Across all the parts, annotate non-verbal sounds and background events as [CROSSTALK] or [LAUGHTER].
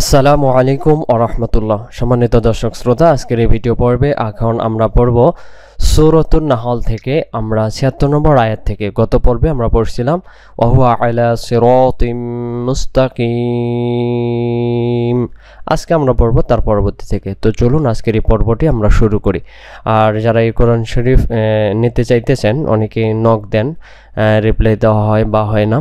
আসসালামু আলাইকুম আরহামতুল্লাহ সম্মানিত দর্শক শ্রোতা, আজকের এই ভিডিও পর্বে এখন আমরা পড়ব সুরতুন নাহল থেকে, আমরা ছিয়াত্তর নম্বর আয়াত থেকে। গত পর্বে আমরা পড়ছিলাম ওহুয়া আলা সিরাতিম মুস্তাকিম। আজকে আমরা পড়ব তার পরবর্তী থেকে। তো চলুন আজকের এই পর্বটি আমরা শুরু করি। আর যারা এই কোরআন শরীফ নিতে চাইতেছেন, অনেকে নক দেন রিপ্লাই দেওয়া হয় বা হয় না।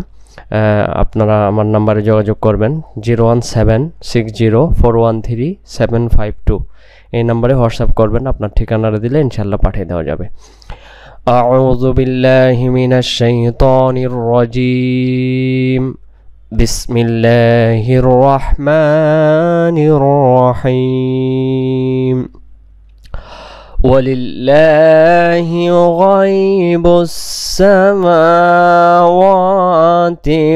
আপনারা আমার নাম্বারে যোগাযোগ করবেন zero one seven six zero four one three seven five two এই নাম্বারে হোয়াটসঅ্যাপ করবেন আপনার ঠিকানাটা দিলে ইনশাল্লাহ পাঠিয়ে দেওয়া যাবে أعوذ بالله من الشيطان الرجيم بسم الله الرحمن الرحيم ولله غيب السماوات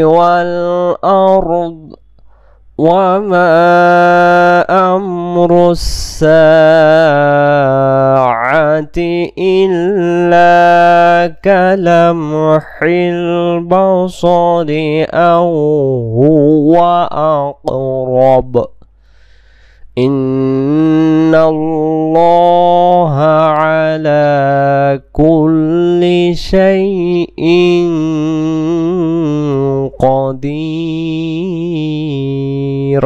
والأرض وما أمر الساعة إلا كلمح البصر أو هو أقرب إن الله على كل شيء قدير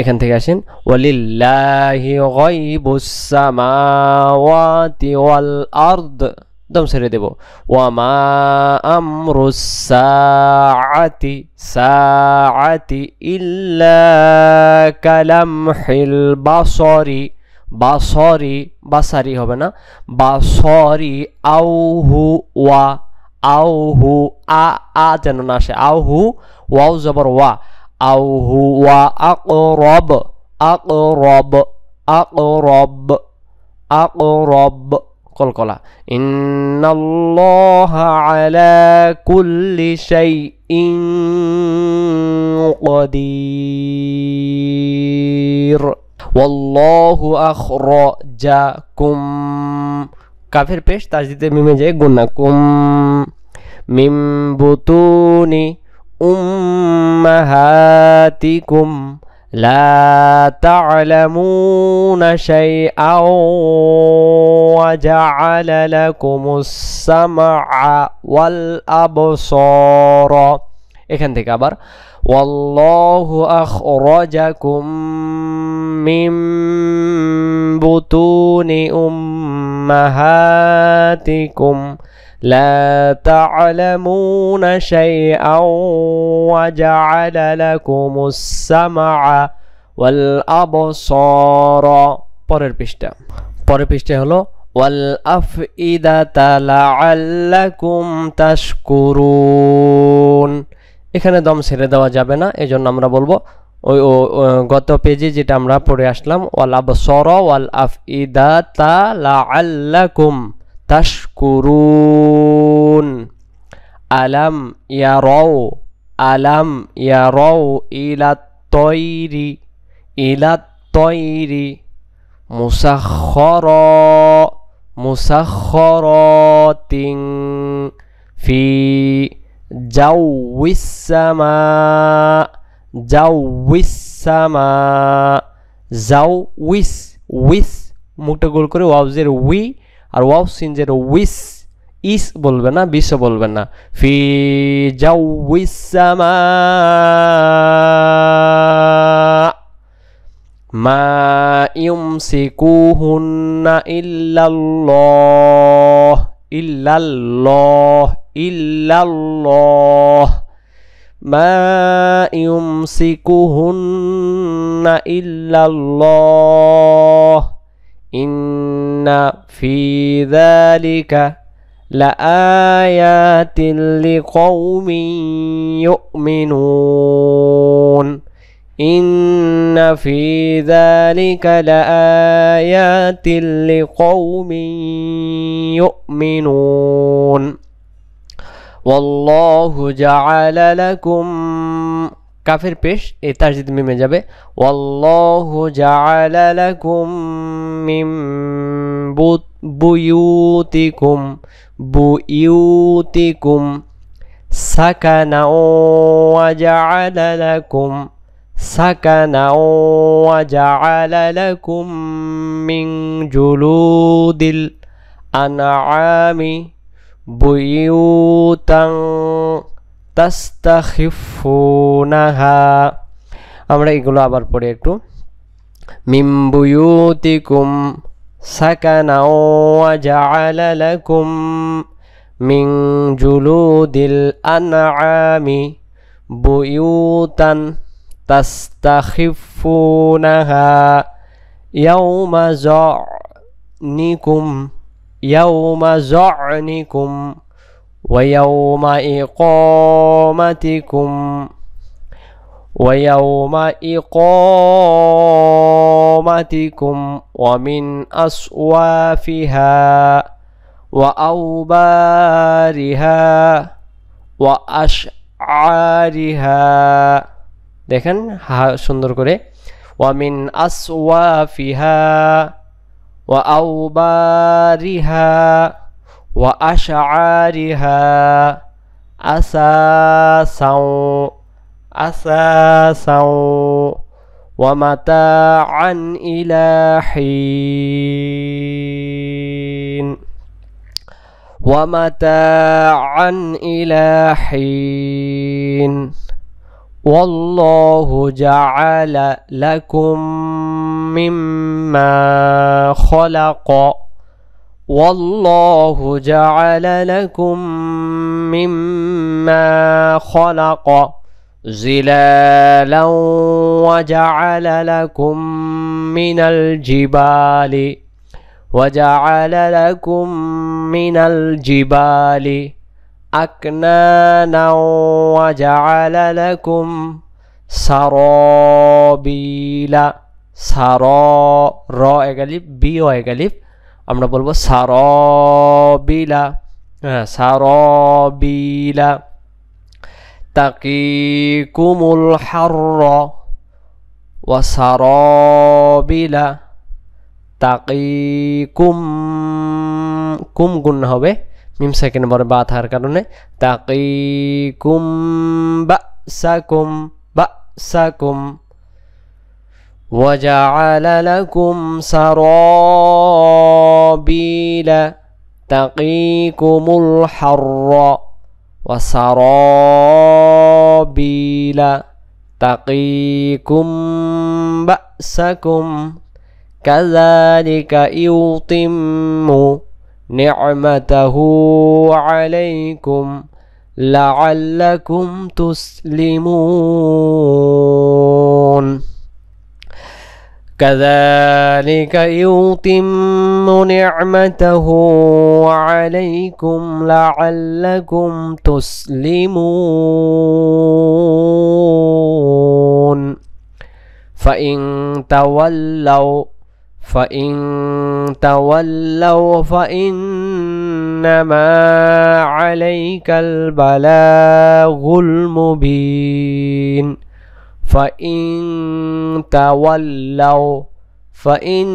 এখান থেকে আসেন ওয়ালিল্লাহি গায়বুস সামাওয়াতি ওয়াল আরদ دم سري دبو وما أمر الساعة ساعة إلا كلمح البصر بصر بصري هو بنا بصري أو هو أو هو آ آ جنناش أو هو واو زبر و أو هو أقرب أقرب أقرب, أقرب قلقلة إن الله على كل شيء قدير والله أخرجكم কাফের পেশ তাজদিতে মিমে যায় গুন্নাকুম মিম বুতুনি أمهاتكم لا تعلمون شيئا وجعل لكم السمع والأبصار এখান থেকে আবার والله أخرجكم من بطون أمهاتكم لا تعلمون شيئا وجعل لكم السمع والأبصار পরের পৃষ্ঠা পরের পৃষ্ঠা হলো ওয়াল আফইদাতা লাআল্লাকুম তাশকুরুন এখানে দম ছেড়ে দেওয়া যাবে না এজন্য আমরা বলবো ওই, ও গত পেজে যেটা আমরা পড়ে আসলাম, ওয়াল আবসর ওয়াল আফইদাতা লাআল্লাকুম তাশকুরুন। আলাম ইয়ারাও আলাম ইয়ারাও ইলা তৈরি ইলা তৈরি মুসাখর মুসাখরতিং ফি জাউইসামা জাউইসামা জাউইস উইস উইস মুখটা গোল করে ওয়াউজের উই আর ওয়াও সিনজের উইস, ইস বলবেন না বিশ বলবেন না। ফি জাউইসামা মা ইউমসিকুহুন্না ইল্লাল্লাহ ইল্লাল্লাহ ইল্লাল্লাহ। ما يمسكهن إلا الله. إن في ذلك لآيات لقوم يؤمنون. إن في ذلك لآيات لقوم يؤمنون. والله جعل لكم কাফের পেশ এই তাসজিদ মিমে যাবে ওয়াল্লাহু জাআলা লাকুম মিন বুয়ুতিকুম বুয়ুতিকুম সাকানা ওয়া জাআলা লাকুম سكنا وجعل لكم من جلود الأنعام বুয়ুতাং তাস্তাখিফুনাহা। আমরা এগুলো আবার পড়ে একটু। মিম বুয়ুতিকুম সাকানাও জাআলা লাকুম মিন জুলুদিল আনআমি বুয়ুতান তাস্তাখিফুনাহা। ইয়াউমা জানিকুম ইয়াউমা যনিকুম ويوم إقامتكم ويوم إقامتكم ومن أصوافها وأوبارها وأشعارها দেখেন হা সুন্দর করে ওয়ামিন আসওয়াফিহা وأوبارها وأشعارها أساسا أساسا ومتاعا إلى حين ومتاعا إلى حين. والله جعل لكم مما خلق. والله جعل لكم مما خلق زلالا وجعل لكم من الجبال وجعل لكم من الجبال أكنانا وجعل لكم سرابيل سرا را এগালিফ বি ও এগালিফ আমরা বলবো সারবিলা হ্যাঁ সারবিলা تقيكم الحر وسرابل তাকিকুম কুম গুণ হবে মিম সেকেন্ড পরে বা থাকার কারণে তাকিকুম বাসাকুম বাসাকুম وجعل لكم سرابيل تقيكم الحر وسرابيل تقيكم بأسكم كذلك يتم نعمته عليكم لعلكم تسلمون. كذلك يتم نعمته عليكم لعلكم تسلمون. فإن تولوا فإن تولوا فإنما عليك البلاغ المبين. فإن تولوا فإنما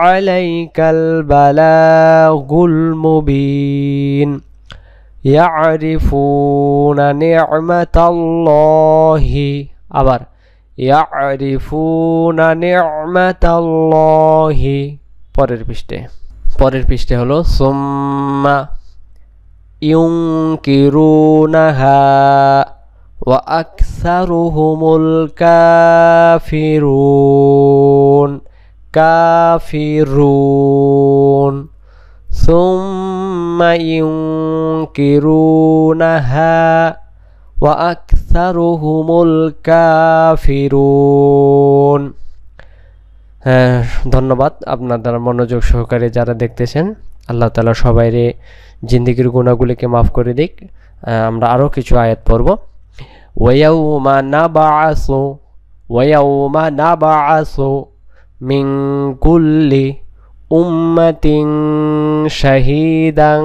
عليك البلاغ المبين. يعرفون نعمة الله. أبر. [NOISE] Ya di funa niau meta lohi pade piste pade piste halo suma yung kirunaha waak saruhumul kafirun kafirun suma yung kirunaha waak. আকসারুহুমুল হ্যাঁ, কাফিরুন ধন্যবাদ আপনার দ্বারা মনোযোগ সহকারে যারা দেখতেছেন। আল্লাহ তালা সবাইরে জিন্দিগির গুণাগুলিকে মাফ করে দিক। আমরা আরও কিছু আয়াত পড়ব। ওয়াউমা না বা আসো ওয়াউমা না বা আসো মিং কুল্লি উম্মাতিং শাহিদাং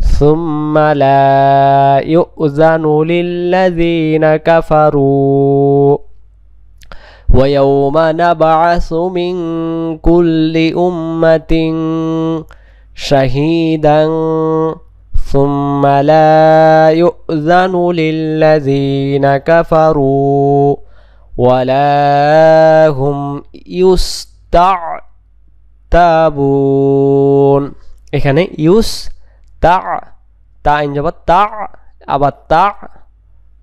ثم لا يؤذن للذين كفروا ويوم نبعث من كل أمة شهيدا ثم لا يؤذن للذين كفروا ولا هم يستعتبون এখানে ইউস تع تع انجبت تع أبت تع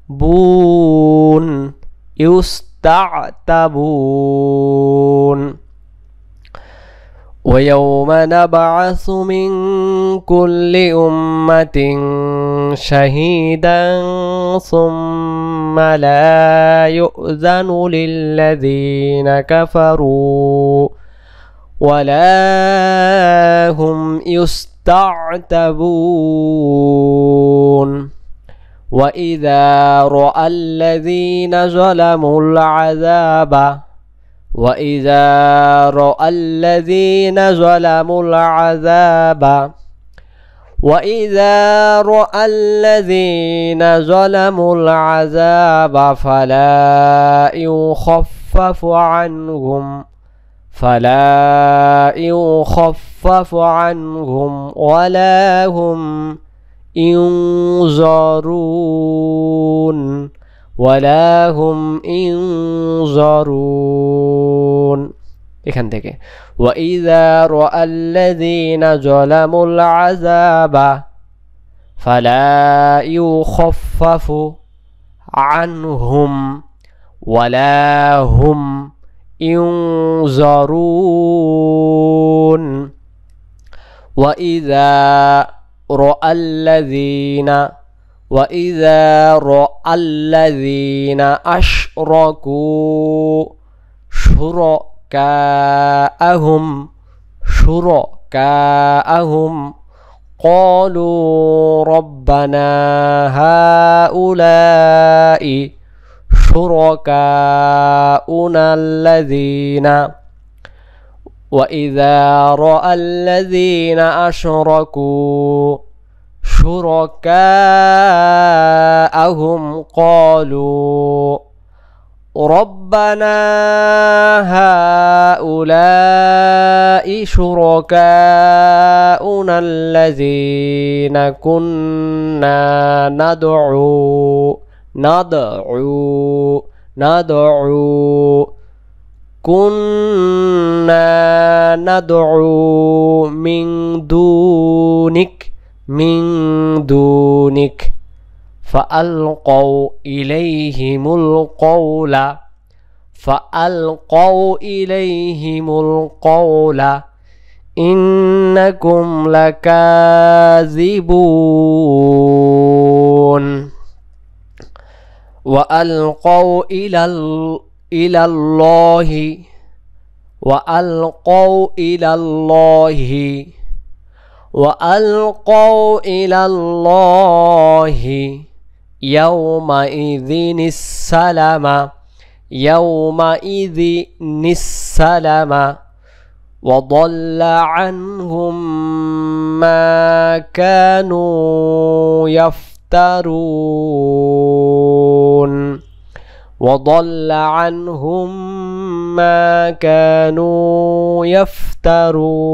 بون يستعتبون ويوم نبعث من كل أمة شهيدا ثم لا يؤذن للذين كفروا ولا هم يستعتبون وإذا رأى الذين ظلموا العذاب وإذا رأى الذين ظلموا العذاب وإذا رأى الذين ظلموا العذاب فلا يخفف عنهم فلا يخفف عنهم ولا هم ينظرون ولا هم ينظرون এখান থেকে وإذا رأى الذين ظلموا العذاب فلا يخفف عنهم ولا هم ينظرون وإذا رأى الذين وإذا رأى الذين أشركوا شركاءهم شركاءهم قالوا ربنا هؤلاء شركاؤنا الذين وإذا رأى الذين أشركوا شركاءهم قالوا ربنا هؤلاء شركاؤنا الذين كنا ندعو ندعو ندعو كنا ندعو من دونك من دونك. فألقوا إليهم القول فألقوا إليهم القول. إنكم لكاذبون. وألقوا إلى إلى الله وألقوا إلى الله وألقوا إلى الله يومئذ السلام يومئذ السلام. وضل عنهم ما كانوا يفترون وضل عنهم ما كانوا يفترون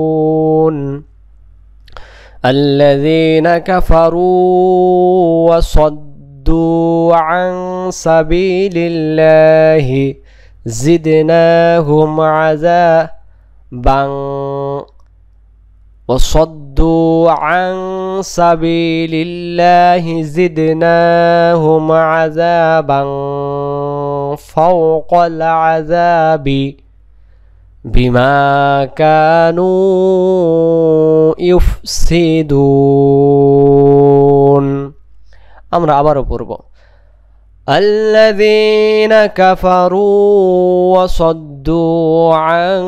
الذين كفروا وصدوا عن سبيل الله زدناهم عذابا وصدوا عن سبيل الله زدناهم عذابا فوق العذاب بما كانوا يفسدون আমরা আবারও পড়ব الذين كفروا وصدوا عن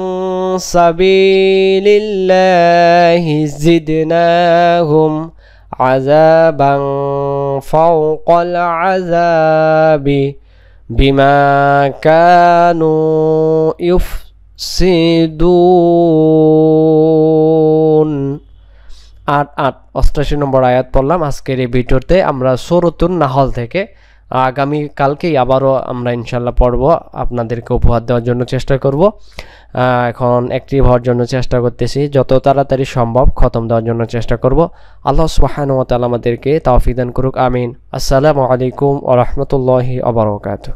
سبيل الله زدناهم عذابا فوق العذاب بما كانوا يفسدون আট আট অষ্টাশি নম্বর আয়াত পড়লাম আজকের এই ভিডিওতে আমরা সরতুন নাহল থেকে আগামী কালকেই আবারও আমরা ইনশাল্লাহ পড়ব। আপনাদেরকে উপহার দেওয়ার জন্য চেষ্টা করব। এখন অ্যাক্টিভ হওয়ার জন্য চেষ্টা করতেছি। যত তাড়াতাড়ি সম্ভব খতম দেওয়ার জন্য চেষ্টা করব। আল্লাহ তাআলা আমাদেরকে তাওফিদান করুক। আমিন। আসসালামু আলাইকুম ওয়া রহমতুল্লাহি আবরকাত